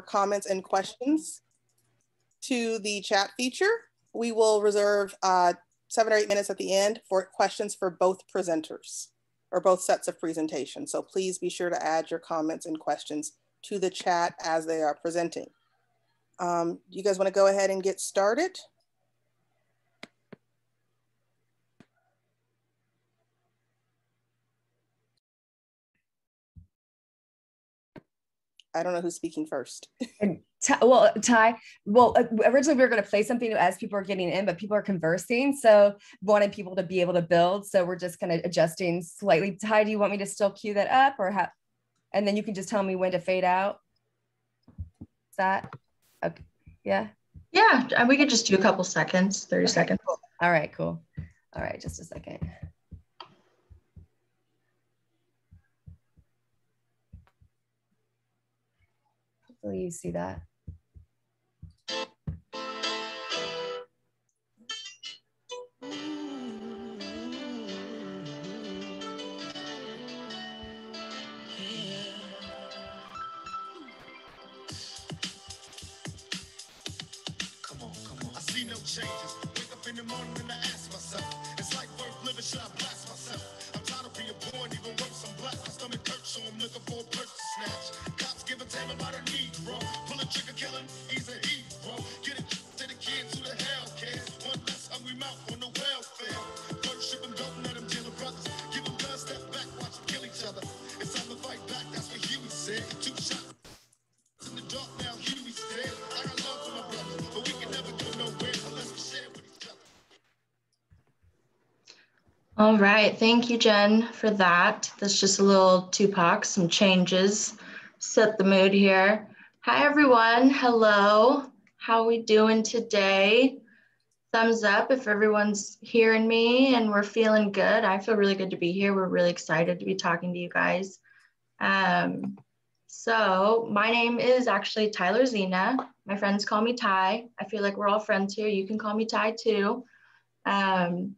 comments and questions to the chat feature. We will reserve uh, seven or eight minutes at the end for questions for both presenters or both sets of presentations. So please be sure to add your comments and questions to the chat as they are presenting. Um, you guys wanna go ahead and get started? I don't know who's speaking first. well, Ty, well, uh, originally we were going to play something as people are getting in, but people are conversing. So wanted people to be able to build. So we're just kind of adjusting slightly. Ty, do you want me to still cue that up or have, and then you can just tell me when to fade out? Is that, okay. yeah? Yeah, And we could just do a couple seconds, 30 okay. seconds. All right, cool. All right, just a second. Will you see that? changes. Wake up in the morning and I ask myself, it's like worth living, should I blast myself? I'm tired of being and even worse, I'm black. My stomach hurts, so I'm looking for a snatch. Give a damn about a need, bro. Pull a trigger, killing, he's All right, thank you, Jen, for that. That's just a little Tupac, some changes set the mood here. Hi, everyone. Hello. How we doing today? Thumbs up if everyone's hearing me and we're feeling good. I feel really good to be here. We're really excited to be talking to you guys. Um, so my name is actually Tyler Zeanah. My friends call me Ty. I feel like we're all friends here. You can call me Ty too. Um,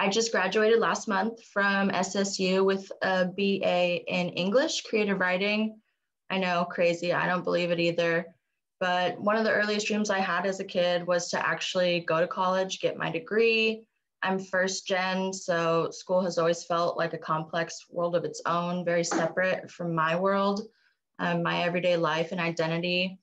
I just graduated last month from SSU with a BA in English, creative writing, I know, crazy. I don't believe it either. But one of the earliest dreams I had as a kid was to actually go to college, get my degree. I'm first gen, so school has always felt like a complex world of its own, very separate from my world, um, my everyday life and identity.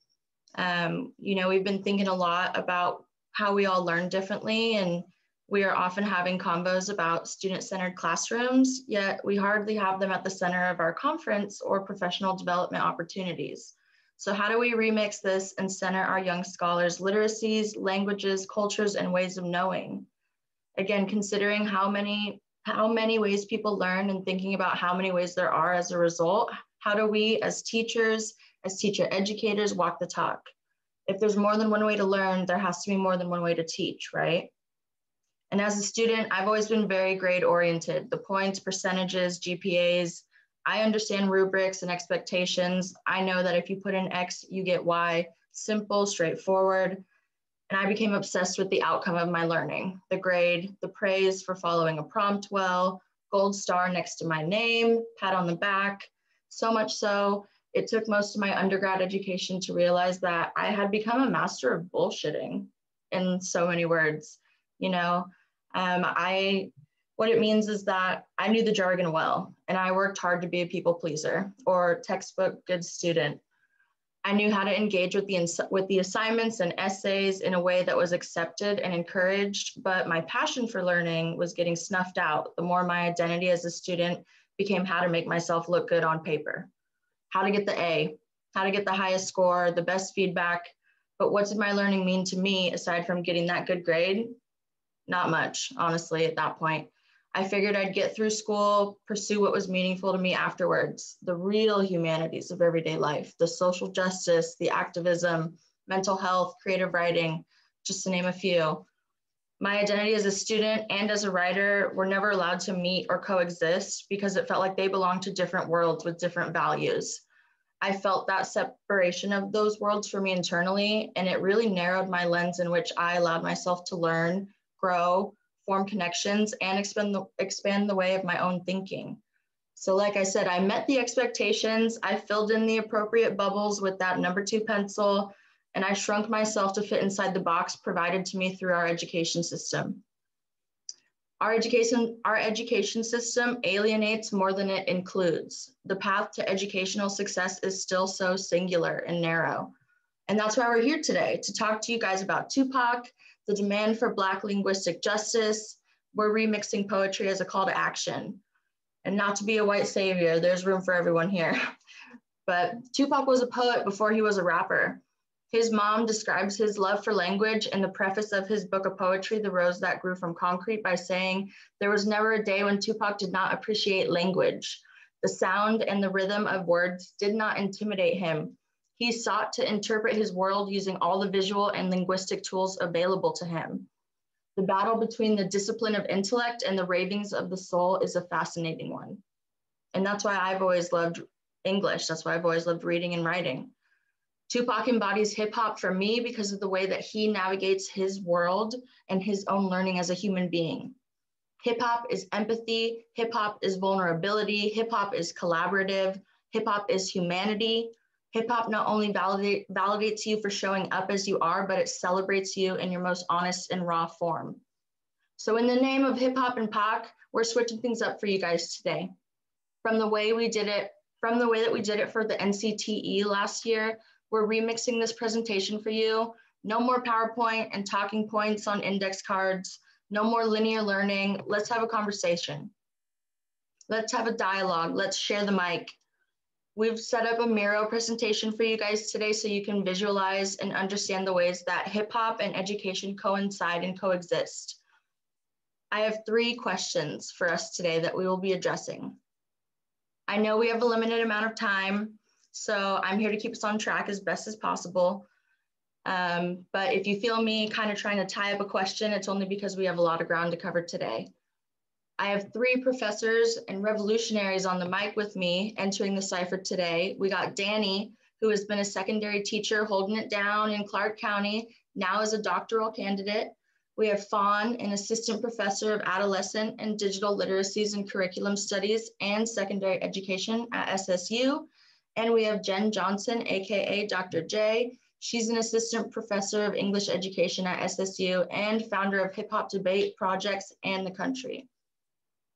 Um, you know, we've been thinking a lot about how we all learn differently and we are often having combos about student-centered classrooms, yet we hardly have them at the center of our conference or professional development opportunities. So how do we remix this and center our young scholars' literacies, languages, cultures, and ways of knowing? Again, considering how many, how many ways people learn and thinking about how many ways there are as a result, how do we as teachers, as teacher educators walk the talk? If there's more than one way to learn, there has to be more than one way to teach, right? And as a student, I've always been very grade oriented. The points, percentages, GPAs, I understand rubrics and expectations. I know that if you put in X, you get Y, simple, straightforward. And I became obsessed with the outcome of my learning, the grade, the praise for following a prompt well, gold star next to my name, pat on the back. So much so, it took most of my undergrad education to realize that I had become a master of bullshitting in so many words. You know, um, I what it means is that I knew the jargon well, and I worked hard to be a people pleaser or textbook good student. I knew how to engage with the with the assignments and essays in a way that was accepted and encouraged, but my passion for learning was getting snuffed out the more my identity as a student became how to make myself look good on paper, how to get the A, how to get the highest score, the best feedback. But what did my learning mean to me aside from getting that good grade? Not much, honestly, at that point. I figured I'd get through school, pursue what was meaningful to me afterwards the real humanities of everyday life, the social justice, the activism, mental health, creative writing, just to name a few. My identity as a student and as a writer were never allowed to meet or coexist because it felt like they belonged to different worlds with different values. I felt that separation of those worlds for me internally, and it really narrowed my lens in which I allowed myself to learn grow, form connections, and expand the, expand the way of my own thinking. So like I said, I met the expectations. I filled in the appropriate bubbles with that number two pencil, and I shrunk myself to fit inside the box provided to me through our education system. Our education, our education system alienates more than it includes. The path to educational success is still so singular and narrow. And that's why we're here today, to talk to you guys about Tupac, the demand for Black linguistic justice. We're remixing poetry as a call to action. And not to be a white savior, there's room for everyone here. But Tupac was a poet before he was a rapper. His mom describes his love for language in the preface of his book of poetry, The Rose That Grew from Concrete, by saying, There was never a day when Tupac did not appreciate language. The sound and the rhythm of words did not intimidate him. He sought to interpret his world using all the visual and linguistic tools available to him. The battle between the discipline of intellect and the ravings of the soul is a fascinating one. And that's why I've always loved English. That's why I've always loved reading and writing. Tupac embodies hip hop for me because of the way that he navigates his world and his own learning as a human being. Hip hop is empathy, hip hop is vulnerability, hip hop is collaborative, hip hop is humanity. Hip hop not only validate, validates you for showing up as you are, but it celebrates you in your most honest and raw form. So, in the name of hip hop and Pac, we're switching things up for you guys today. From the way we did it, from the way that we did it for the NCTE last year, we're remixing this presentation for you. No more PowerPoint and talking points on index cards. No more linear learning. Let's have a conversation. Let's have a dialogue. Let's share the mic. We've set up a Miro presentation for you guys today so you can visualize and understand the ways that hip hop and education coincide and coexist. I have three questions for us today that we will be addressing. I know we have a limited amount of time, so I'm here to keep us on track as best as possible. Um, but if you feel me kind of trying to tie up a question, it's only because we have a lot of ground to cover today. I have three professors and revolutionaries on the mic with me entering the cipher today. We got Dani, who has been a secondary teacher holding it down in Clark County, now is a doctoral candidate. We have Fawn, an assistant professor of adolescent and digital literacies and curriculum studies and secondary education at SSU. And we have Jen Johnson, AKA Dr. J. She's an assistant professor of English education at SSU and founder of Hip Hop Debate Projects and the Country.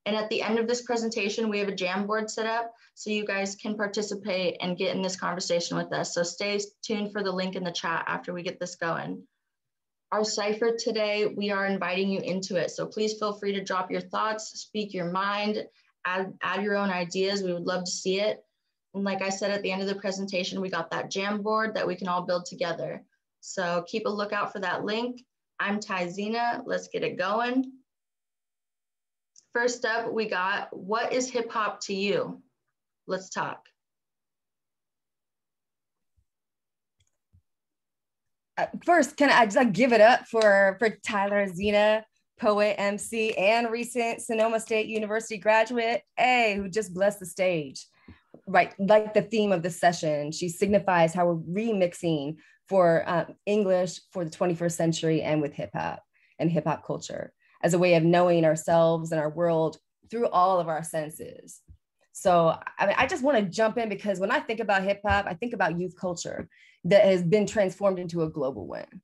And at the end of this presentation, we have a Jamboard set up so you guys can participate and get in this conversation with us. So stay tuned for the link in the chat after we get this going. Our cipher today, we are inviting you into it. So please feel free to drop your thoughts, speak your mind, add, add your own ideas. We would love to see it. And like I said at the end of the presentation, we got that Jamboard that we can all build together. So keep a lookout for that link. I'm Ty Zeanah, let's get it going. First up, we got, what is hip hop to you? Let's talk. Uh, first, can I just like give it up for, for Tyler Zeanah, poet, MC, and recent Sonoma State University graduate, A, who just blessed the stage right, like the theme of the session, she signifies how we're remixing for uh, English for the 21st century and with hip hop and hip hop culture as a way of knowing ourselves and our world through all of our senses. So I mean, I just want to jump in because when I think about hip hop, I think about youth culture that has been transformed into a global one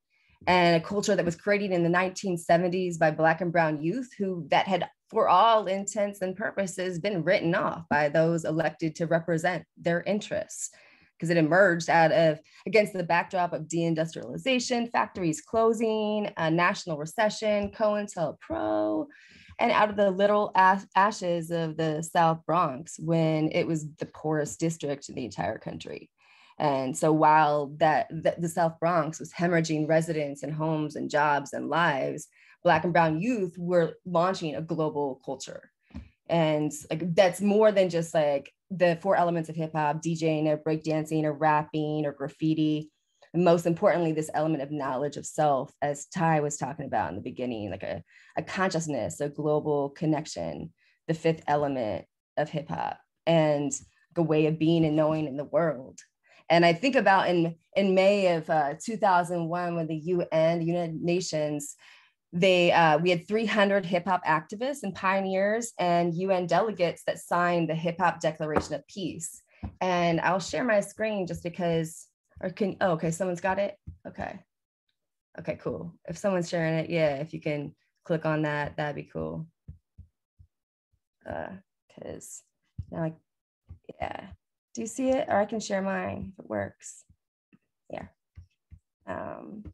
and a culture that was created in the 1970s by black and brown youth who that had for all intents and purposes been written off by those elected to represent their interests because it emerged out of against the backdrop of deindustrialization, factories closing, a national recession, COINTELPRO, and out of the little ashes of the South Bronx when it was the poorest district in the entire country. And so while that, that the South Bronx was hemorrhaging residents and homes and jobs and lives, Black and Brown youth were launching a global culture. And like that's more than just like the four elements of hip hop, DJing or breakdancing or rapping or graffiti. And most importantly, this element of knowledge of self, as Ty was talking about in the beginning, like a, a consciousness, a global connection, the fifth element of hip hop, and a way of being and knowing in the world. And I think about in, in May of uh, 2001, when the UN, the United Nations, they uh, we had 300 hip hop activists and pioneers and UN delegates that signed the Hip Hop Declaration of Peace. And I'll share my screen just because, or can, oh, okay, someone's got it. Okay. Okay, cool. If someone's sharing it, yeah, if you can click on that, that'd be cool. Uh, cause now I, yeah. Do you see it? Or I can share mine if it works. Yeah. Um,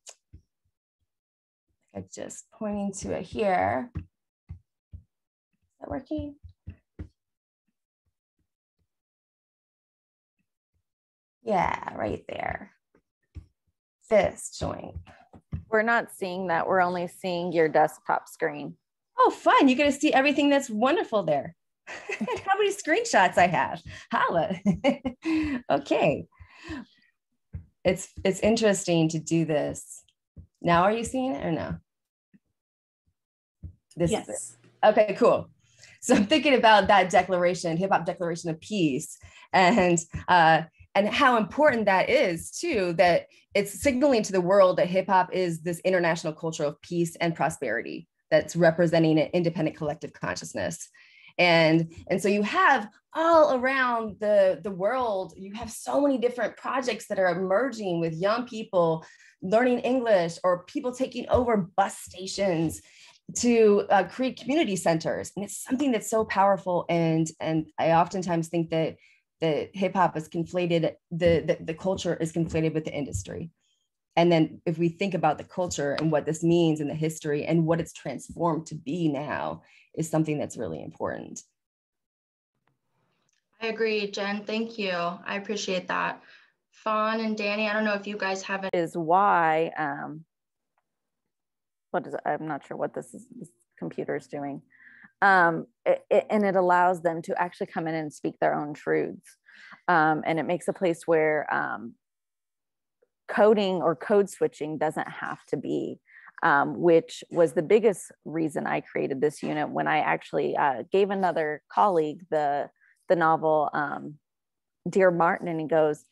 I'm just pointing to it here. Is that working? Yeah, right there. Fist joint. We're not seeing that. We're only seeing your desktop screen. Oh, fun. You get to see everything that's wonderful there. How many screenshots I have. Holla. okay. It's it's interesting to do this. Now are you seeing it or no? This yes. is it. Okay, cool. So I'm thinking about that declaration, hip hop declaration of peace, and uh, and how important that is too. That it's signaling to the world that hip hop is this international culture of peace and prosperity that's representing an independent collective consciousness. And and so you have all around the the world, you have so many different projects that are emerging with young people learning English or people taking over bus stations to uh, create community centers. And it's something that's so powerful. And and i oftentimes think that that hip hop is conflated the, the the culture is conflated with the industry. And then if we think about the culture and what this means in the history and what it's transformed to be now is something that's really important. I agree jen. Thank you. I appreciate that fawn and dani i don't know if you guys have it is why um what is it? I'm not sure what this is this computer is doing. Um, it, it, and it allows them to actually come in and speak their own truths. Um, and it makes a place where um, coding or code switching doesn't have to be, um, which was the biggest reason I created this unit when I actually uh, gave another colleague the, the novel um, Dear Martin, and he goes,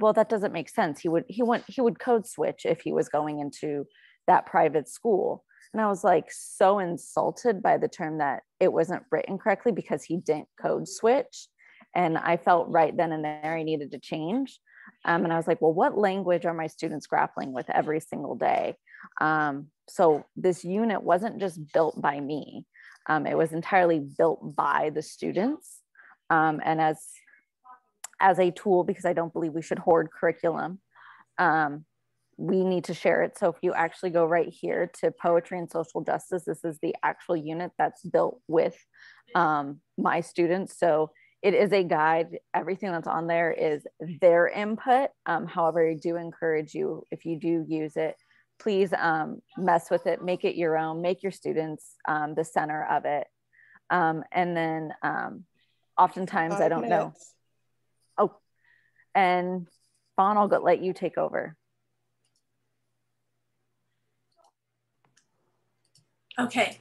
well, that doesn't make sense. He would, he went, he would code switch if he was going into that private school. And I was like so insulted by the term that it wasn't written correctly because he didn't code switch. And I felt right then and there I needed to change. Um, and I was like, well, what language are my students grappling with every single day? Um, so this unit wasn't just built by me, um, it was entirely built by the students. Um, and as as a tool, because I don't believe we should hoard curriculum, um, we need to share it. So if you actually go right here to poetry and social justice, this is the actual unit that's built with um, my students. So it is a guide. Everything that's on there is their input. Um, however, I do encourage you, if you do use it, please um, mess with it, make it your own, make your students um, the center of it. Um, and then um, oftentimes Five I don't minutes. know. And Fawn, I'll let you take over. Okay,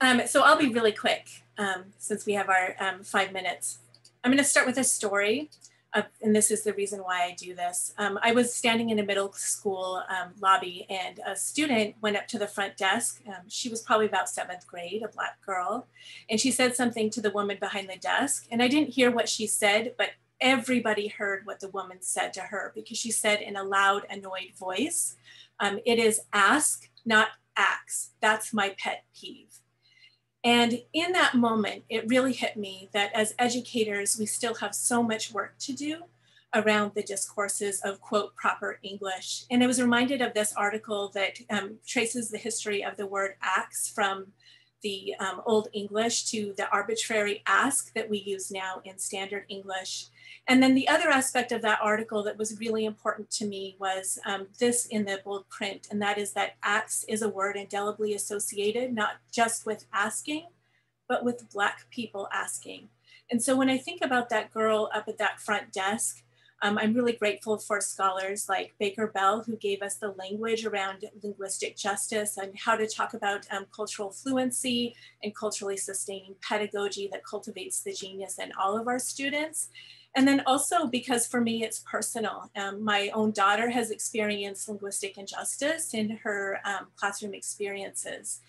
um, so I'll be really quick um, since we have our um, five minutes. I'm going to start with a story, of, and this is the reason why I do this. Um, I was standing in a middle school um, lobby, and a student went up to the front desk. Um, she was probably about seventh grade, a black girl, and she said something to the woman behind the desk. And I didn't hear what she said, but everybody heard what the woman said to her because she said in a loud, annoyed voice, "It is ask, not acts. That's my pet peeve. And in that moment, it really hit me that as educators, we still have so much work to do around the discourses of quote proper English. And I was reminded of this article that um, traces the history of the word acts from the um, Old English to the arbitrary ask that we use now in standard English. And then the other aspect of that article that was really important to me was um, this in the bold print, and that is that acts is a word indelibly associated, not just with asking, but with Black people asking. And so when I think about that girl up at that front desk, um, I'm really grateful for scholars like Baker Bell, who gave us the language around linguistic justice and how to talk about um, cultural fluency and culturally sustaining pedagogy that cultivates the genius in all of our students. And then also because for me, it's personal. Um, my own daughter has experienced linguistic injustice in her um, classroom experiences.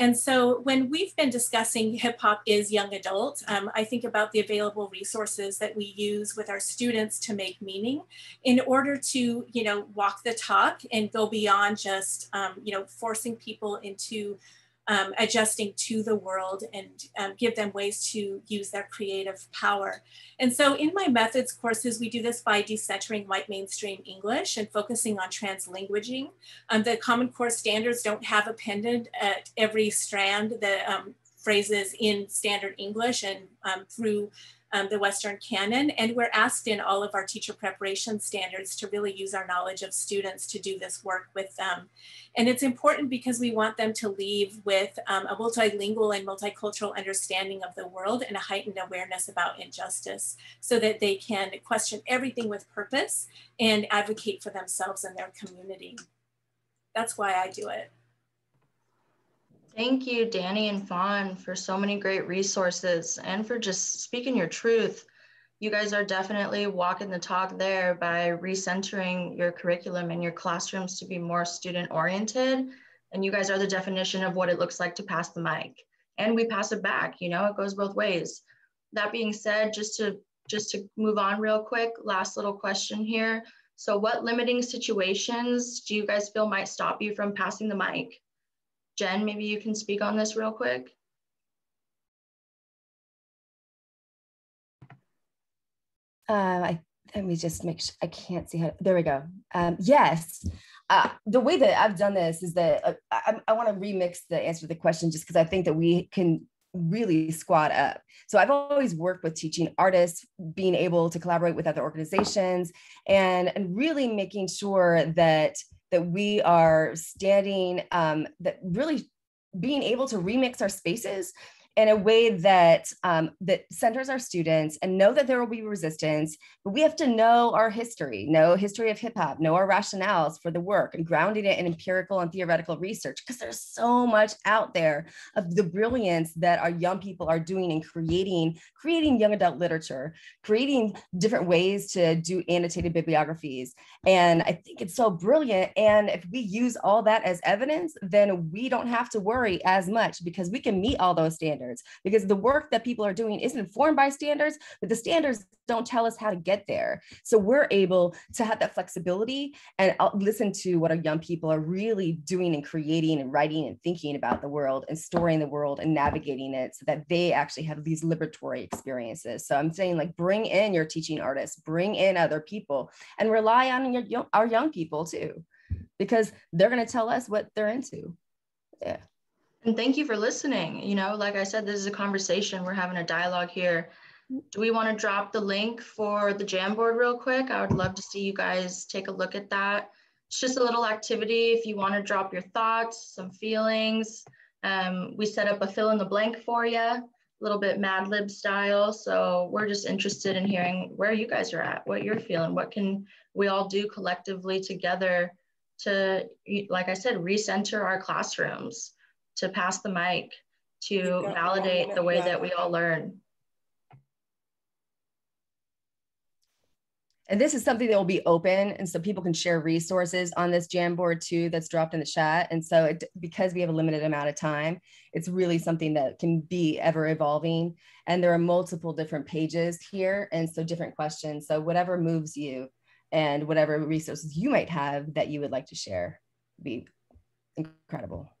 And so when we've been discussing hip hop is young adult, um, I think about the available resources that we use with our students to make meaning in order to, you know, walk the talk and go beyond just, um, you know, forcing people into um, adjusting to the world and um, give them ways to use their creative power. And so in my methods courses, we do this by decentering white mainstream English and focusing on translanguaging. Um, the Common Core standards don't have a pendant at every strand the um, phrases in standard English and um, through um, the Western canon. And we're asked in all of our teacher preparation standards to really use our knowledge of students to do this work with them. And it's important because we want them to leave with um, a multilingual and multicultural understanding of the world and a heightened awareness about injustice so that they can question everything with purpose and advocate for themselves and their community. That's why I do it. Thank you, Dani and Fawn, for so many great resources and for just speaking your truth. You guys are definitely walking the talk there by recentering your curriculum and your classrooms to be more student oriented. And you guys are the definition of what it looks like to pass the mic. And we pass it back, you know, it goes both ways. That being said, just to just to move on real quick, last little question here. So what limiting situations do you guys feel might stop you from passing the mic? Jen, maybe you can speak on this real quick. Uh, I, let me just make sure, I can't see how, there we go. Um, yes, uh, the way that I've done this is that uh, I, I want to remix the answer to the question just because I think that we can really squad up. So I've always worked with teaching artists, being able to collaborate with other organizations and, and really making sure that that we are standing, um, that really being able to remix our spaces in a way that um, that centers our students and know that there will be resistance but we have to know our history know history of hip hop know our rationales for the work and grounding it in empirical and theoretical research because there's so much out there of the brilliance that our young people are doing in creating creating young adult literature creating different ways to do annotated bibliographies. And i think it's so brilliant. And if we use all that as evidence then we don't have to worry as much because we can meet all those standards standards because the work that people are doing isn't informed by standards, but the standards don't tell us how to get there. So we're able to have that flexibility and uh, listen to what our young people are really doing and creating and writing and thinking about the world and storing the world and navigating it so that they actually have these liberatory experiences. So I'm saying like bring in your teaching artists, bring in other people and rely on your, our young people too, because they're going to tell us what they're into. Yeah. And thank you for listening. You know, like I said, this is a conversation. We're having a dialogue here. Do we want to drop the link for the Jamboard real quick? I would love to see you guys take a look at that. It's just a little activity. If you want to drop your thoughts, some feelings, um, we set up a fill in the blank for you, a little bit Mad Lib style. So we're just interested in hearing where you guys are at, what you're feeling, what can we all do collectively together to, like I said, recenter our classrooms to pass the mic, to validate the way that we all learn. And this is something that will be open, and so people can share resources on this Jamboard too. That's dropped in the chat, and so it, because we have a limited amount of time, it's really something that can be ever evolving. And there are multiple different pages here, and so different questions. So whatever moves you, and whatever resources you might have that you would like to share, be incredible.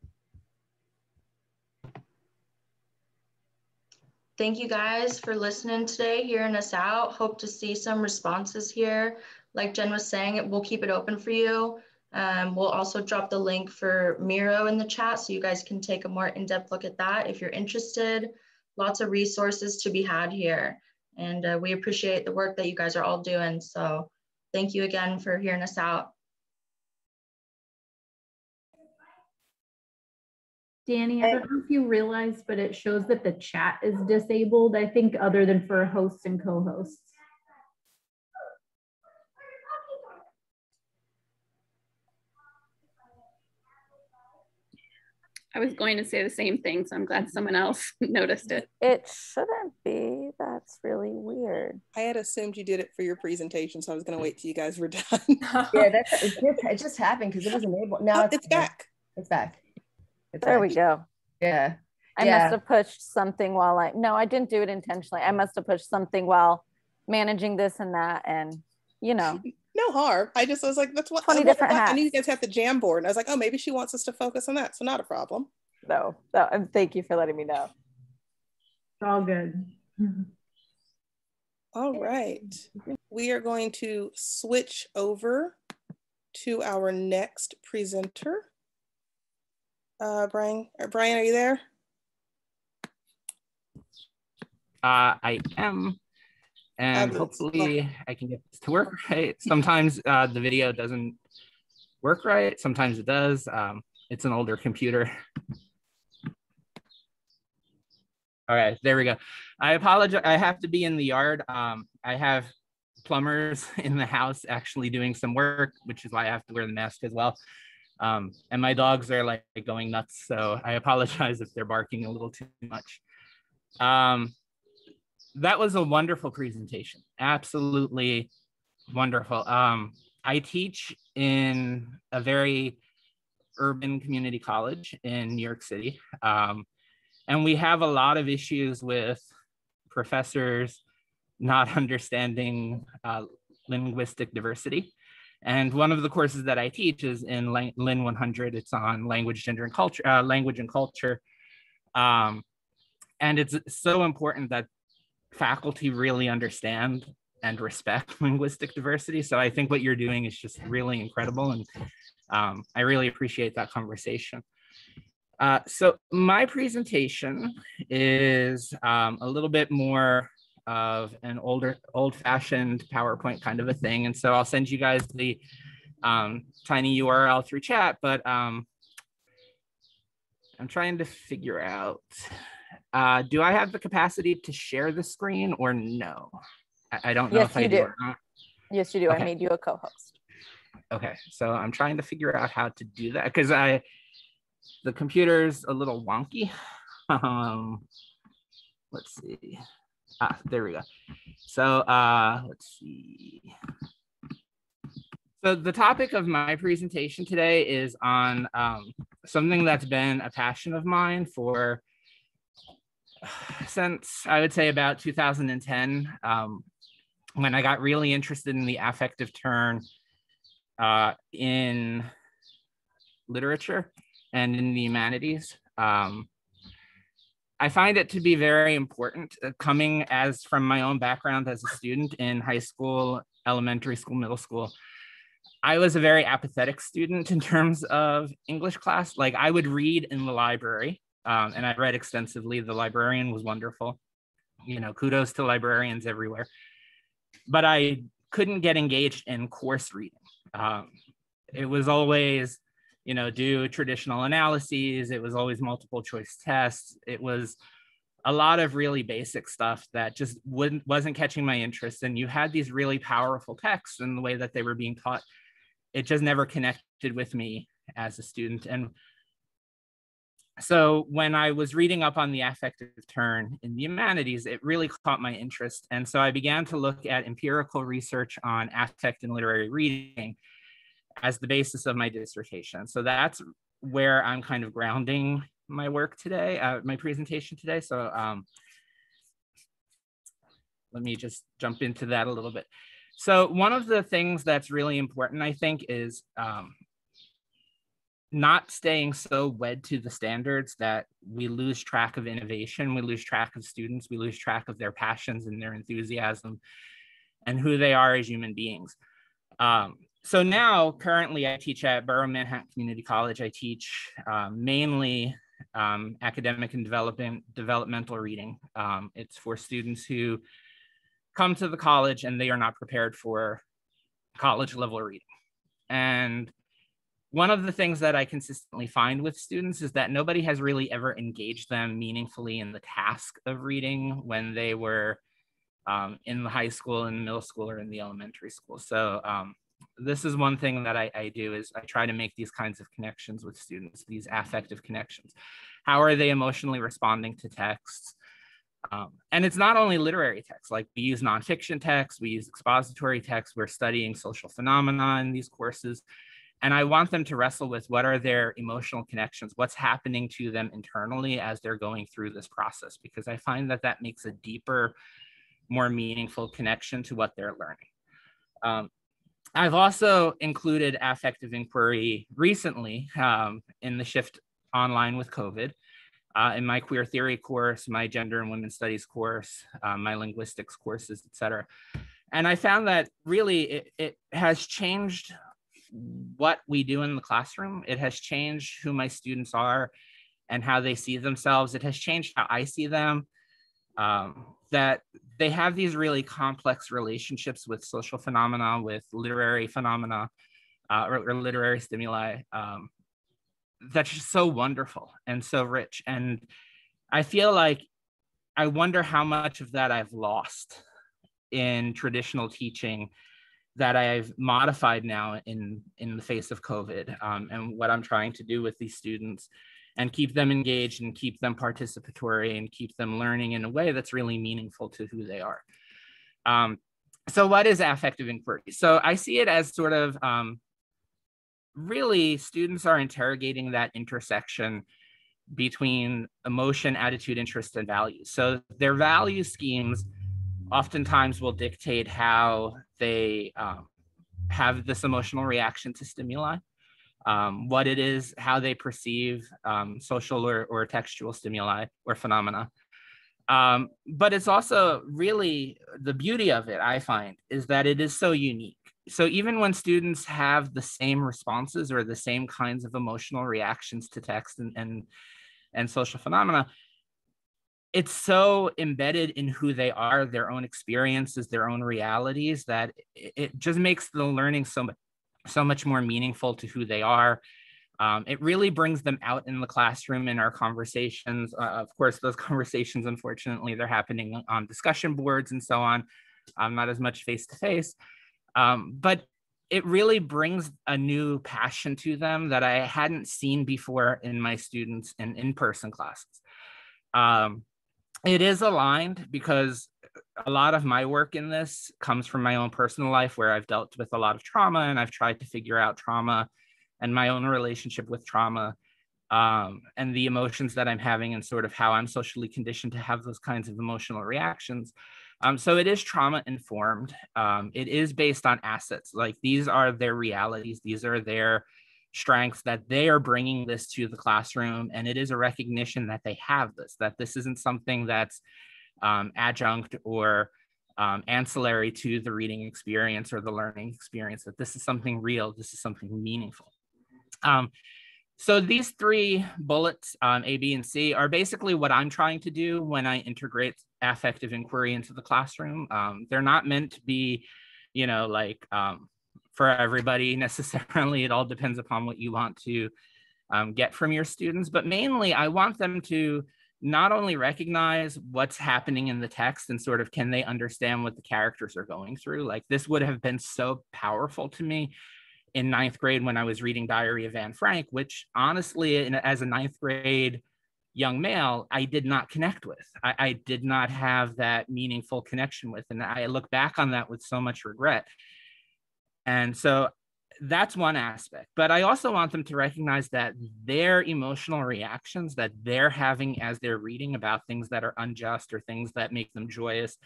Thank you guys for listening today, hearing us out. Hope to see some responses here. Like Jen was saying, we'll keep it open for you. Um, we'll also drop the link for Miro in the chat so you guys can take a more in-depth look at that if you're interested. Lots of resources to be had here. And uh, we appreciate the work that you guys are all doing. So thank you again for hearing us out. Dani, I don't know if you realize, but it shows that the chat is disabled, I think, other than for hosts and co-hosts. I was going to say the same thing, so I'm glad someone else noticed it. It shouldn't be. that's really weird. I had assumed you did it for your presentation, so I was going to wait till you guys were done. Yeah, that's it just, it just happened because it was enabled. Now Oh, it's back. It's back. It's There back. we go. Yeah. I Yeah. must have pushed something while I, no, I didn't do it intentionally. I must have pushed something while managing this and that. And, you know, No harm. I just was like, that's what 20 I- what- different I knew you hats. guys had the Jamboard. And I was like, oh, maybe she wants us to focus on that. So not a problem. no, no, and thank you for letting me know. It's all good. All right. We are going to switch over to our next presenter. Uh, Brian, uh, Brian, are you there? Uh, I am, and hopefully I can get this to work right. Sometimes uh, the video doesn't work right. Sometimes it does. Um, it's an older computer. All right, there we go. I apologize. I have to be in the yard. Um, I have plumbers in the house actually doing some work, which is why I have to wear the mask as well. Um, and my dogs are like going nuts, so I apologize if they're barking a little too much. Um, that was a wonderful presentation. Absolutely wonderful. Um, I teach in a very urban community college in New York City. Um, and we have a lot of issues with professors not understanding uh, linguistic diversity. And one of the courses that I teach is in Lin Lin 100. It's on language, gender, and culture, uh, language and culture. Um, and it's so important that faculty really understand and respect linguistic diversity. So I think what you're doing is just really incredible. And um, I really appreciate that conversation. Uh, so my presentation is um, a little bit more of an older, old-fashioned PowerPoint kind of a thing. And so I'll send you guys the um, tiny URL through chat, but um, I'm trying to figure out, uh, do I have the capacity to share the screen or no? I, I don't know Yes, if I do do. or not. Yes, you do. I made you a co-host. Okay, so I'm trying to figure out how to do that because I, the computer's a little wonky. Um, let's see. Ah, there we go. So uh, let's see. So the topic of my presentation today is on um, something that's been a passion of mine for since I would say about 2010, um, when I got really interested in the affective turn uh, in literature and in the humanities. Um, I find it to be very important uh, coming as from my own background as a student in high school, elementary school, middle school. I was a very apathetic student in terms of English class. Like I would read in the library um, and I read extensively. The librarian was wonderful. You know, kudos to librarians everywhere. But I couldn't get engaged in course reading. Um, it was always, you know, do traditional analyses. It was always multiple choice tests. It was a lot of really basic stuff that just wouldn't wasn't catching my interest. And you had these really powerful texts and the way that they were being taught. It just never connected with me as a student. And so when I was reading up on the affective turn in the humanities, it really caught my interest. And so I began to look at empirical research on affect and literary reading as the basis of my dissertation. So that's where I'm kind of grounding my work today, uh, my presentation today. So um, let me just jump into that a little bit. So one of the things that's really important, I think, is um, not staying so wed to the standards that we lose track of innovation, we lose track of students, we lose track of their passions and their enthusiasm and who they are as human beings. Um, so now, currently, I teach at Borough Manhattan Community College. I teach um, mainly um, academic and development, developmental reading. Um, it's for students who come to the college and they are not prepared for college level reading. And one of the things that I consistently find with students is that nobody has really ever engaged them meaningfully in the task of reading when they were um, in the high school, in the middle school, or in the elementary school. So um, this is one thing that I, I do is I try to make these kinds of connections with students, these affective connections. How are they emotionally responding to texts? Um, and it's not only literary texts, like we use nonfiction texts, we use expository text, we're studying social phenomena in these courses. And I want them to wrestle with what are their emotional connections, what's happening to them internally as they're going through this process, because I find that that makes a deeper, more meaningful connection to what they're learning. Um, I've also included affective inquiry recently um, in the shift online with COVID. Uh, in my queer theory course, my gender and women's studies course, uh, my linguistics courses, et cetera. And I found that really it, it has changed what we do in the classroom. It has changed who my students are and how they see themselves. It has changed how I see them. Um, that they have these really complex relationships with social phenomena, with literary phenomena, uh, or, or, literary stimuli. Um, that's just so wonderful and so rich. And I feel like I wonder how much of that I've lost in traditional teaching that I've modified now in in the face of COVID um, and what I'm trying to do with these students and keep them engaged and keep them participatory and keep them learning in a way that's really meaningful to who they are. Um, so what is affective inquiry? So I see it as sort of um, really students are interrogating that intersection between emotion, attitude, interest, and values. So their value schemes oftentimes will dictate how they um, have this emotional reaction to stimuli, um, what it is, how they perceive um, social or, or textual stimuli or phenomena. Um, but it's also really the beauty of it, I find, is that it is so unique. So even when students have the same responses or the same kinds of emotional reactions to text and, and, and social phenomena, it's so embedded in who they are, their own experiences, their own realities, that it just makes the learning so much, so much more meaningful to who they are. Um, it really brings them out in the classroom in our conversations. Uh, of course, those conversations, unfortunately, they're happening on discussion boards and so on, um, not as much face to face. But it really brings a new passion to them that I hadn't seen before in my students in in person classes. Um, it is aligned because a lot of my work in this comes from my own personal life where I've dealt with a lot of trauma and I've tried to figure out trauma and my own relationship with trauma um, and the emotions that I'm having and sort of how I'm socially conditioned to have those kinds of emotional reactions. Um, so it is trauma informed. Um, it is based on assets. Like these are their realities. These are their strengths that they are bringing this to the classroom and it is a recognition that they have this that this isn't something that's um, adjunct or um, ancillary to the reading experience or the learning experience that this is something real this is something meaningful um, so these three bullets um, a b and c are basically what i'm trying to do when i integrate affective inquiry into the classroom um, they're not meant to be you know like um, for everybody necessarily. It all depends upon what you want to um, get from your students. But mainly, I want them to not only recognize what's happening in the text and sort of can they understand what the characters are going through. Like this would have been so powerful to me in ninth grade when I was reading Diary of Anne Frank, which honestly, as a ninth grade young male, I did not connect with. I, I did not have that meaningful connection with. And I look back on that with so much regret. And so that's one aspect. But I also want them to recognize that their emotional reactions that they're having as they're reading about things that are unjust or things that make them joyous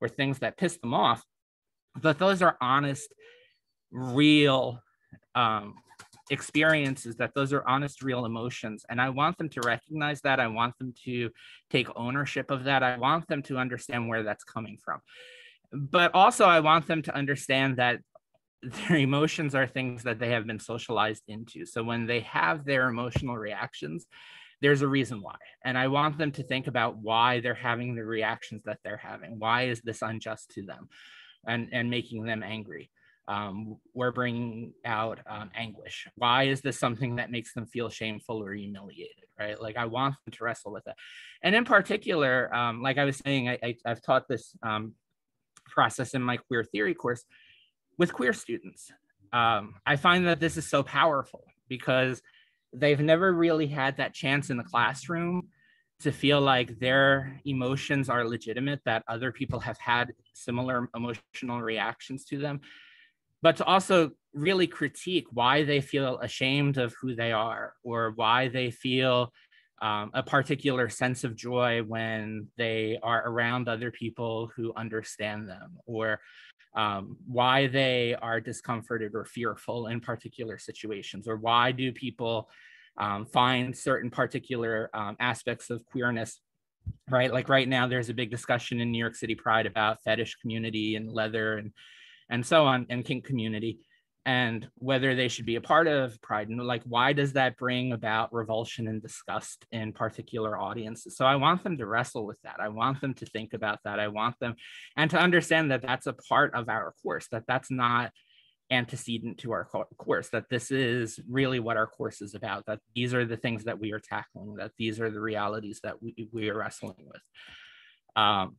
or things that piss them off, that those are honest, real um, experiences, that those are honest, real emotions. And I want them to recognize that. I want them to take ownership of that. I want them to understand where that's coming from. But also, I want them to understand that their emotions are things that they have been socialized into. So when they have their emotional reactions, there's a reason why. And I want them to think about why they're having the reactions that they're having. Why is this unjust to them and, and making them angry? Um, we're bringing out um, anguish. Why is this something that makes them feel shameful or humiliated, right? Like I want them to wrestle with it. And in particular, um, like I was saying, I, I, have taught this um, process in my queer theory course with queer students. Um, I find that this is so powerful because they've never really had that chance in the classroom to feel like their emotions are legitimate, that other people have had similar emotional reactions to them, but to also really critique why they feel ashamed of who they are or why they feel um, a particular sense of joy when they are around other people who understand them or um, why they are discomforted or fearful in particular situations or why do people um, find certain particular um, aspects of queerness right? Like right now there's a big discussion in new york city pride about fetish community and leather and and so on and kink community and whether they should be a part of pride and like why does that bring about revulsion and disgust in particular audiences? So i want them to wrestle with that. I want them to think about that. I want them and to understand that that's a part of our course that that's not antecedent to our course that this is really what our course is about that these are the things that we are tackling that these are the realities that we, we are wrestling with. Um,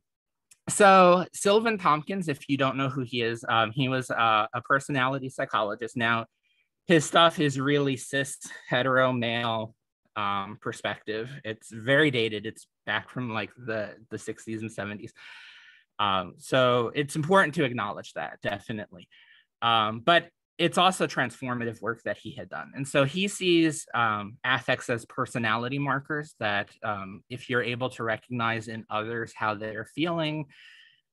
so Silvan Tomkins, if you don't know who he is, um, he was uh, a personality psychologist. Now, his stuff is really cis hetero male um, perspective. It's very dated. It's back from like the the 60s and 70s. Um, so it's important to acknowledge that definitely. Um, but it's also transformative work that he had done. And so he sees um, affects as personality markers that um, if you're able to recognize in others how they're feeling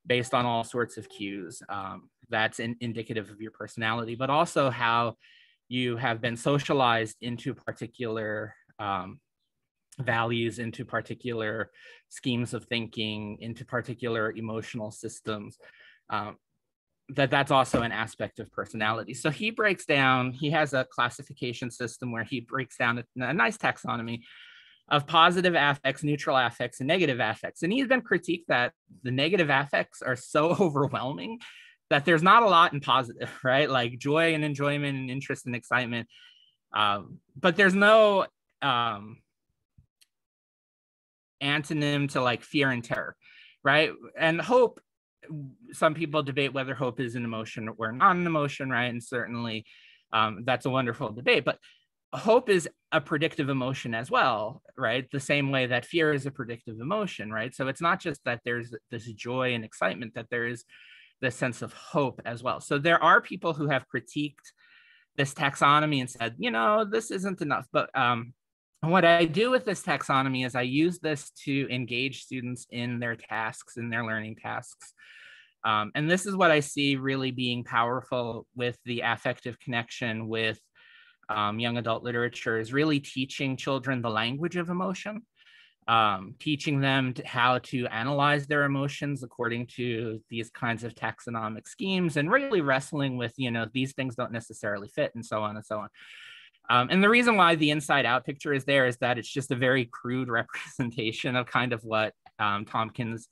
based on all sorts of cues, um, that's in, indicative of your personality, but also how you have been socialized into particular um, values, into particular schemes of thinking, into particular emotional systems. Um, that that's also an aspect of personality. So he breaks down, he has a classification system where he breaks down a, a nice taxonomy of positive affects, neutral affects, and negative affects. And he's been critiqued that the negative affects are so overwhelming that there's not a lot in positive, right? Like joy and enjoyment and interest and excitement. Um, but there's no um, antonym to like fear and terror, right? And hope some people debate whether hope is an emotion or not an emotion, right? And certainly um, that's a wonderful debate. But hope is a predictive emotion as well, right? The same way that fear is a predictive emotion, right? So it's not just that there's this joy and excitement, that there is this sense of hope as well. So there are people who have critiqued this taxonomy and said, you know, this isn't enough. But um, what I do with this taxonomy is I use this to engage students in their tasks, in their learning tasks. Um, and this is what I see really being powerful with the affective connection with um, young adult literature is really teaching children the language of emotion, um, teaching them to how to analyze their emotions according to these kinds of taxonomic schemes, and really wrestling with, you know, these things don't necessarily fit, and so on and so on. Um, and the reason why the inside out picture is there is that it's just a very crude representation of kind of what um, Tomkins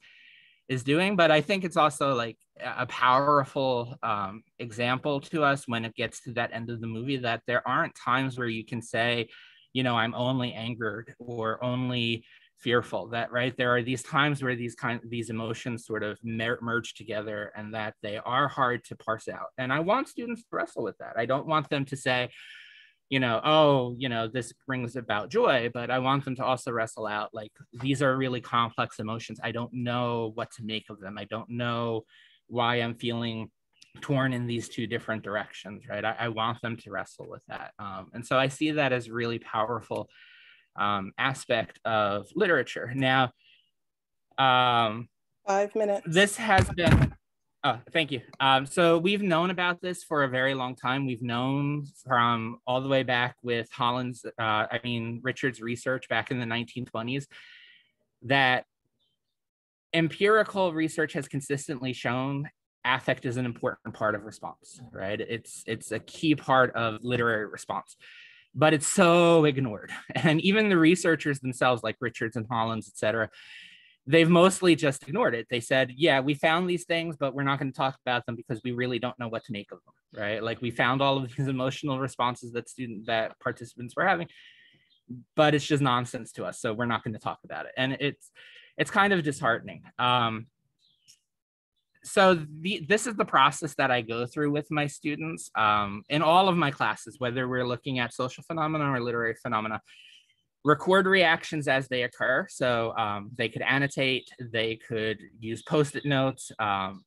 is doing. But I think it's also like a powerful um, example to us when it gets to that end of the movie that there aren't times where you can say, you know, I'm only angered or only fearful that right there are these times where these kind these emotions sort of mer- merge together and that they are hard to parse out and i want students to wrestle with that i don't want them to say you know, oh, you know, this brings about joy, but I want them to also wrestle out like these are really complex emotions. I don't know what to make of them. I don't know why I'm feeling torn in these two different directions, right? I, I want them to wrestle with that. Um, and so I see that as a really powerful um, aspect of literature. Now, um, five minutes. This has been Oh, thank you. Um, so we've known about this for a very long time. We've known from all the way back with Holland's, uh, I mean, Richard's research back in the 1920s that empirical research has consistently shown affect is an important part of response, right? It's, it's a key part of literary response, but it's so ignored. And even the researchers themselves, like Richards and Holland, et cetera, they've mostly just ignored it. They said, yeah, we found these things, but we're not going to talk about them because we really don't know what to make of them, right? Like we found all of these emotional responses that student that participants were having, but it's just nonsense to us. So we're not going to talk about it. And it's it's kind of disheartening. Um, so the, this is the process that I go through with my students um, in all of my classes, whether we're looking at social phenomena or literary phenomena record reactions as they occur. So um, they could annotate, they could use post-it notes, um,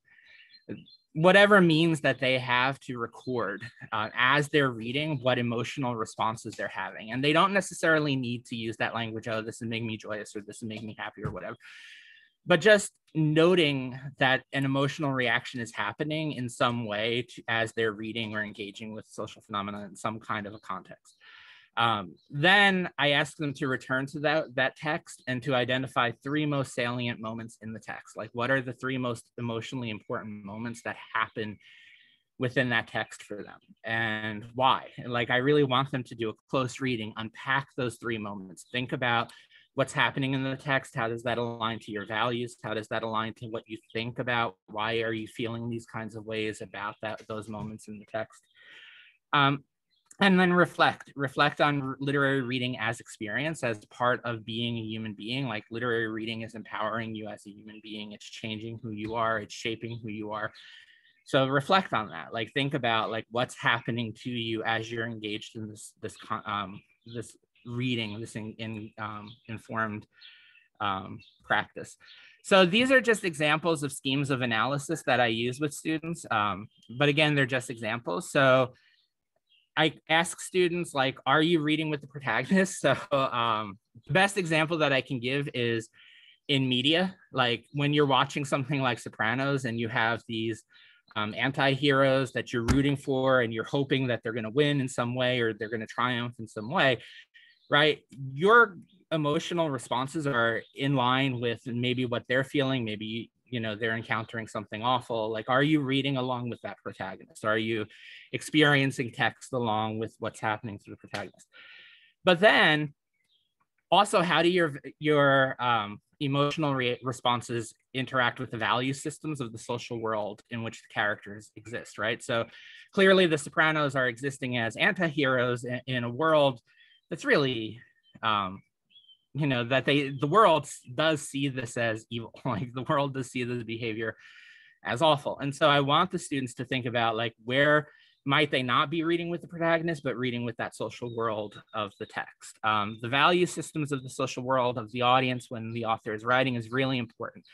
whatever means that they have to record uh, as they're reading what emotional responses they're having. And they don't necessarily need to use that language, oh, this is making me joyous or this is making me happy or whatever. But just noting that an emotional reaction is happening in some way to, as they're reading or engaging with social phenomena in some kind of a context. Um, then I ask them to return to that, that text and to identify three most salient moments in the text. Like what are the three most emotionally important moments that happen within that text for them and why? And like I really want them to do a close reading, unpack those three moments, think about what's happening in the text. How does that align to your values? How does that align to what you think about? Why are you feeling these kinds of ways about that those moments in the text? Um, and then reflect reflect on literary reading as experience as part of being a human being. Like literary reading is empowering you as a human being. It's changing who you are. It's shaping who you are. So reflect on that. Like think about like what's happening to you as you're engaged in this this um this reading this in, in um, informed um, practice. So these are just examples of schemes of analysis that i use with students. Um, but again they're just examples. So I ask students like, are you reading with the protagonist? So um, the best example that I can give is in media, like when you're watching something like Sopranos and you have these um, anti-heroes that you're rooting for and you're hoping that they're going to win in some way or they're going to triumph in some way, right? Your emotional responses are in line with maybe what they're feeling, maybe you know they're encountering something awful like are you reading along with that protagonist? Are you experiencing text along with what's happening to the protagonist? But then also how do your your um, emotional re- responses interact with the value systems of the social world in which the characters exist right? So clearly the sopranos are existing as anti-heroes in, in a world that's really um, you know that they the world does see this as evil. Like the world does see this behavior as awful. And so i want the students to think about like where might they not be reading with the protagonist but reading with that social world of the text. Um, the value systems of the social world of the audience when the author is writing is really important.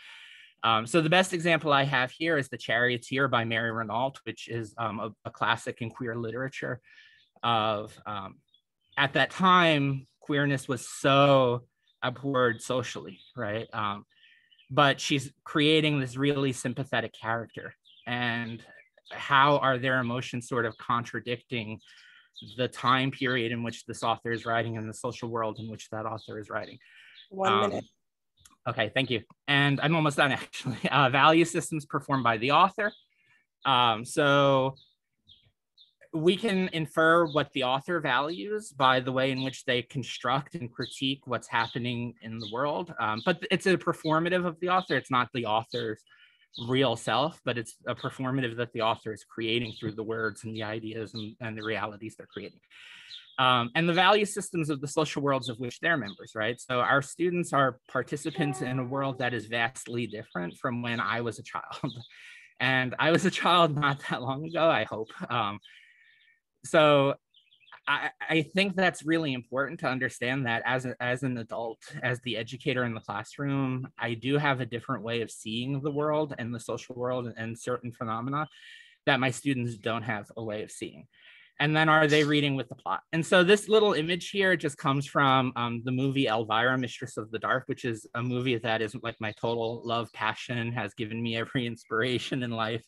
Um, so the best example i have here is the charioteer by mary renault which is um, a, a, classic in queer literature of um, at that time queerness was so abhorred socially, right? Um, but she's creating this really sympathetic character. And how are their emotions sort of contradicting the time period in which this author is writing and the social world in which that author is writing? One um, minute. Okay, thank you. And I'm almost done actually. Uh, value systems performed by the author. Um, so we can infer what the author values by the way in which they construct and critique what's happening in the world. Um, but it's a performative of the author. It's not the author's real self, but it's a performative that the author is creating through the words and the ideas and, and the realities they're creating. Um, and the value systems of the social worlds of which they're members, right? So our students are participants in a world that is vastly different from when I was a child. and I was a child not that long ago, I hope. Um, so I, I think that's really important to understand that as, a, as an adult, as the educator in the classroom, I do have a different way of seeing the world and the social world and certain phenomena that my students don't have a way of seeing. And then are they reading with the plot? And so this little image here just comes from um, the movie Elvira, Mistress of the Dark, which is a movie that is like my total love passion, has given me every inspiration in life.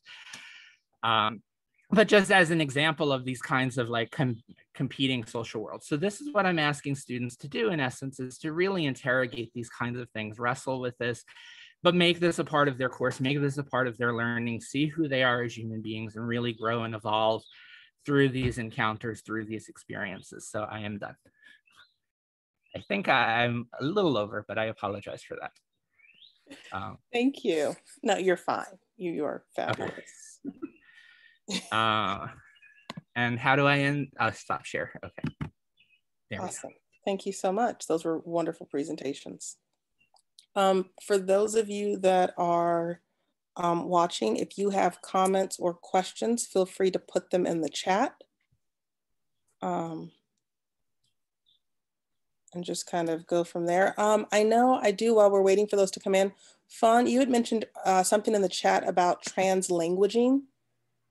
Um, but just as an example of these kinds of like com- competing social worlds. So this is what I'm asking students to do in essence is to really interrogate these kinds of things, wrestle with this, but make this a part of their course, make this a part of their learning, see who they are as human beings and really grow and evolve through these encounters, through these experiences. So I am done. I think I'm a little over, but I apologize for that. Um, Thank you. No, you're fine. You, you are fabulous. Okay uh, and how do I end? I'll stop share. Okay. There awesome. Thank you so much. Those were wonderful presentations. Um, for those of you that are um, watching, if you have comments or questions, feel free to put them in the chat. Um, and just kind of go from there. Um, I know I do while we're waiting for those to come in. Fawn, you had mentioned uh, something in the chat about translanguaging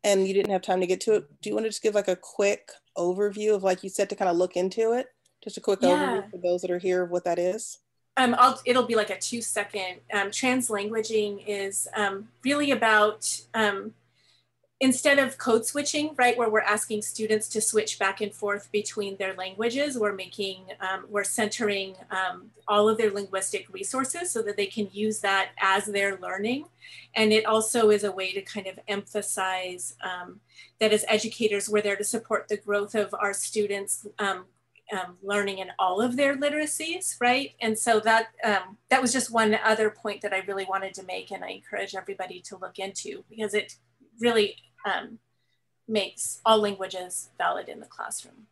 and you didn't have time to get to it. Do you want to just give like a quick overview of like you said to kind of look into it? Just a quick yeah. overview for those that are here of what that is. Um, I'll, it'll be like a two second. Um, translanguaging is um, really about um, instead of code switching, right, where we're asking students to switch back and forth between their languages, we're making, um, we're centering um, all of their linguistic resources so that they can use that as they're learning. And it also is a way to kind of emphasize um, that as educators, we're there to support the growth of our students um, um, learning in all of their literacies, right? And so that um, that was just one other point that I really wanted to make, and I encourage everybody to look into because it really um, makes all languages valid in the classroom.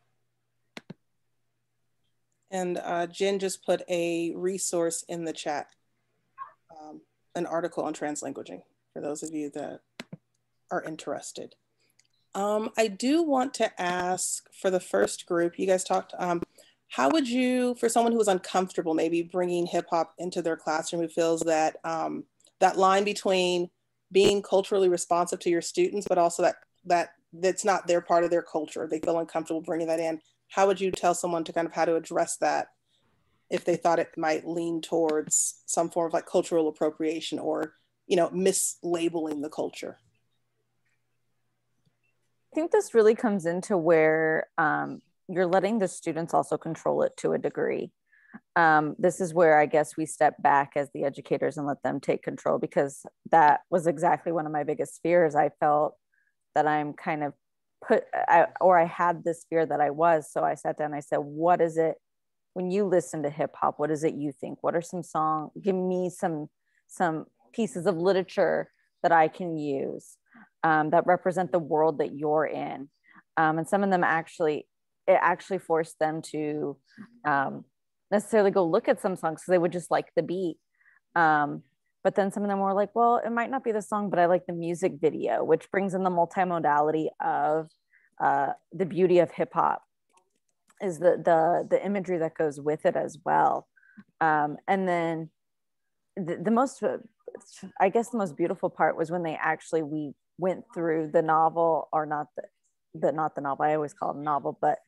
And uh, Jen just put a resource in the chat, um, an article on translanguaging for those of you that are interested. Um, I do want to ask for the first group, you guys talked, um, how would you, for someone who is uncomfortable, maybe bringing hip hop into their classroom who feels that um, that line between being culturally responsive to your students, but also that that that's not their part of their culture. They feel uncomfortable bringing that in. How would you tell someone to kind of how to address that if they thought it might lean towards some form of like cultural appropriation or you know mislabeling the culture? I think this really comes into where um, you're letting the students also control it to a degree um, this is where I guess we step back as the educators and let them take control because that was exactly one of my biggest fears. I felt that I'm kind of put, I, or I had this fear that I was. So I sat down I said, What is it when you listen to hip hop? What is it you think? What are some songs? Give me some, some pieces of literature that I can use um, that represent the world that you're in. Um, and some of them actually, it actually forced them to um, necessarily go look at some songs because they would just like the beat. Um, but then some of them were like, well, it might not be the song, but I like the music video, which brings in the multimodality of uh, the beauty of hip hop is the, the, the imagery that goes with it as well. Um, and then the, the most, I guess the most beautiful part was when they actually, we went through the novel or not the, the not the novel, I always call it novel, but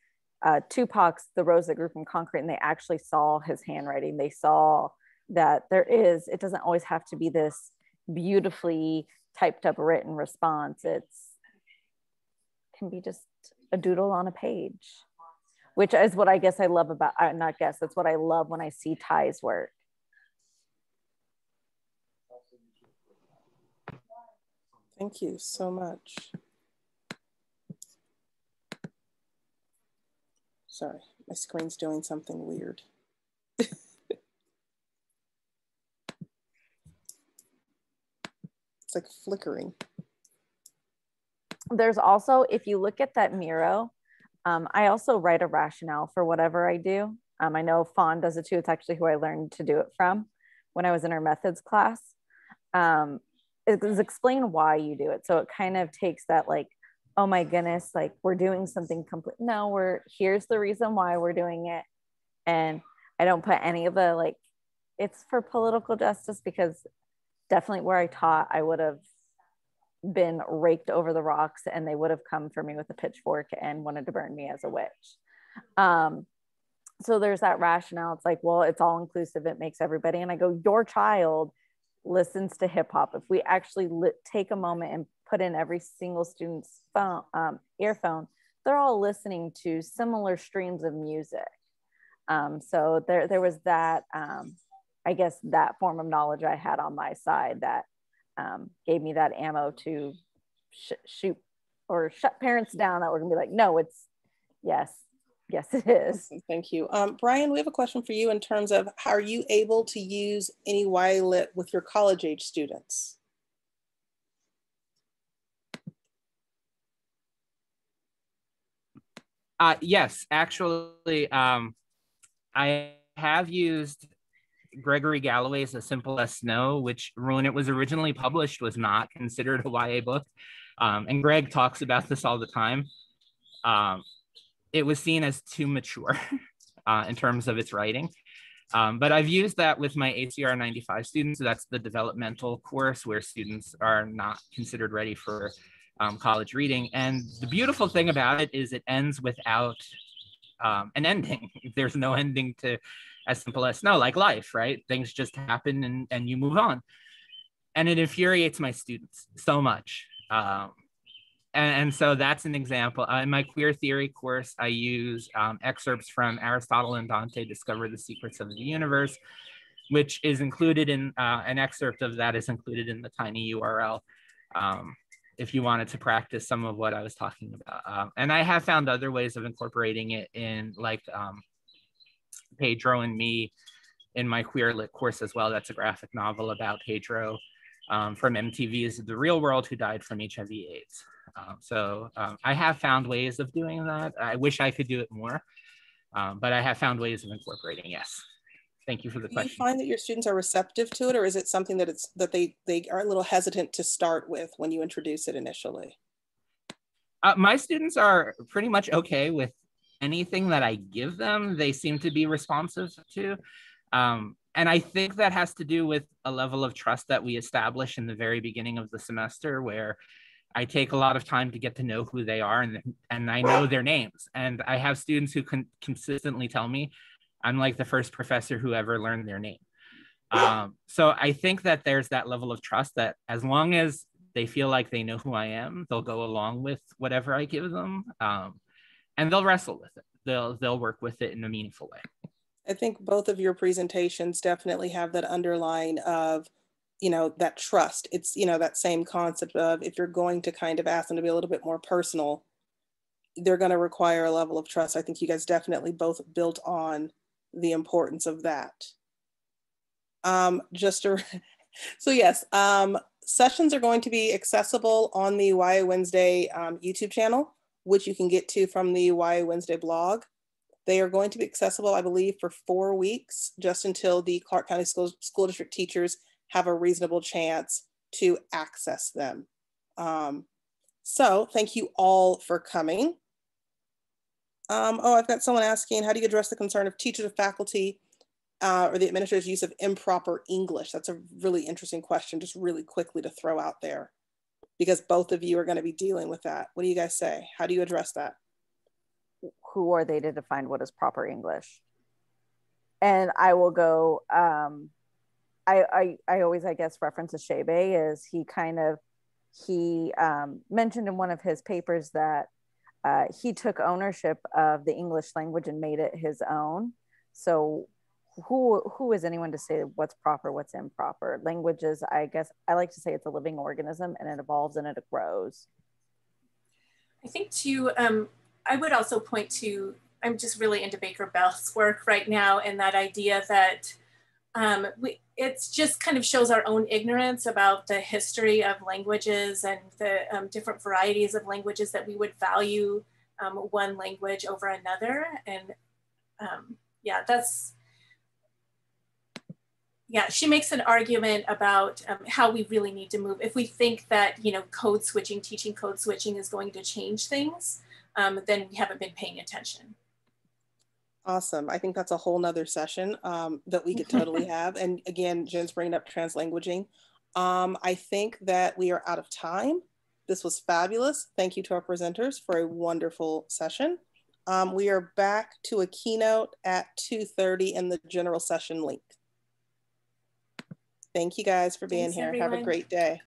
uh, Tupac's The Rose That Grew from Concrete, and they actually saw his handwriting. They saw that there is, it doesn't always have to be this beautifully typed up written response. It's can be just a doodle on a page, which is what I guess I love about, uh, not guess, that's what I love when I see Ty's work. Thank you so much. Sorry, my screen's doing something weird. it's like flickering. There's also, if you look at that Miro, um, I also write a rationale for whatever I do. Um, I know Fawn does it too. It's actually who I learned to do it from when I was in our methods class. Um, is explain why you do it. So it kind of takes that like oh my goodness, like we're doing something complete. No, we're here's the reason why we're doing it. And I don't put any of the like, it's for political justice because definitely where I taught, I would have been raked over the rocks and they would have come for me with a pitchfork and wanted to burn me as a witch. Um, so there's that rationale. It's like, well, it's all inclusive. It makes everybody. And I go, your child listens to hip hop. If we actually li- take a moment and put in every single student's phone um, earphone they're all listening to similar streams of music. Um, so there there was that um, i guess that form of knowledge i had on my side that um, gave me that ammo to sh- shoot or shut parents down that were gonna be like no it's yes yes it is. Thank you. Um, brian we have a question for you in terms of how are you able to use any lit with your college age students Uh, yes, actually, um, I have used Gregory Galloway's As Simple as Snow, which when it was originally published was not considered a YA book. Um, and Greg talks about this all the time. Um, it was seen as too mature. uh, in terms of its writing. Um, but I've used that with my ACR 95 students. So that's the developmental course where students are not considered ready for um, college reading. And the beautiful thing about it is it ends without um, an ending. There's no ending to As Simple as Snow, like life, right? Things just happen and, and you move on. And it infuriates my students so much. Um, and, and, so that's an example. Uh, in my queer theory course, I use um, excerpts from Aristotle and Dante Discover the Secrets of the Universe, which is included in uh, an excerpt of that is included in the tiny URL. Um, if you wanted to practice some of what I was talking about. Um, and I have found other ways of incorporating it in like um, Pedro and me in my queer lit course as well. That's a graphic novel about Pedro um, from MTV's The Real World who died from HIV AIDS. Um, so um, I have found ways of doing that. I wish I could do it more, um, but I have found ways of incorporating, yes. Thank you for the do question. you find that your students are receptive to it or is it something that it's that they they are a little hesitant to start with when you introduce it initially? Uh, my students are pretty much okay with anything that I give them. They seem to be responsive to. Um, and I think that has to do with a level of trust that we establish in the very beginning of the semester where I take a lot of time to get to know who they are and, and I know their names. And I have students who can consistently tell me I'm like the first professor who ever learned their name. Um, so I think that there's that level of trust that as long as they feel like they know who I am, they'll go along with whatever I give them, um, and they'll wrestle with it. They'll they'll work with it in a meaningful way. I think both of your presentations definitely have that underline of, you know, that trust. It's you know that same concept of if you're going to kind of ask them to be a little bit more personal, they're going to require a level of trust. I think you guys definitely both built on the importance of that. Um, just so yes, um, sessions are going to be accessible on the YA Wednesday um, YouTube channel, which you can get to from the YA Wednesday blog. They are going to be accessible, I believe, for four weeks, just until the Clark County School, School District teachers have a reasonable chance to access them. Um, so thank you all for coming. Um, oh, I've got someone asking, how do you address the concern of teachers faculty uh, or the administrator's use of improper English? That's a really interesting question, just really quickly to throw out there, because both of you are going to be dealing with that. What do you guys say? How do you address that? Who are they to define what is proper English? And I will go, um, I, I, I always, I guess, reference to Achebe is he kind of, he um, mentioned in one of his papers that uh, he took ownership of the English language and made it his own. So who who is anyone to say what's proper, what's improper? Languages, I guess I like to say it's a living organism and it evolves and it grows. I think too, um, I would also point to, I'm just really into Baker Bell's work right now and that idea that um, we, it just kind of shows our own ignorance about the history of languages and the um, different varieties of languages that we would value um, one language over another. And um, yeah, that's, yeah, she makes an argument about um, how we really need to move. If we think that, you know, code switching, teaching code switching is going to change things, um, then we haven't been paying attention. Awesome. I think that's a whole nother session um, that we could totally have. And again, Jen's bringing up translanguaging. Um, I think that we are out of time. This was fabulous. Thank you to our presenters for a wonderful session. Um, we are back to a keynote at 2.30 in the general session link. Thank you guys for being Thanks, here. Everyone. Have a great day.